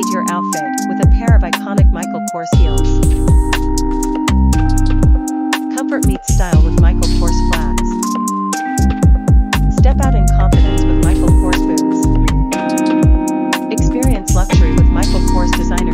Complete your outfit with a pair of iconic Michael Kors heels. Comfort meets style with Michael Kors flats. Step out in confidence with Michael Kors boots. Experience luxury with Michael Kors designer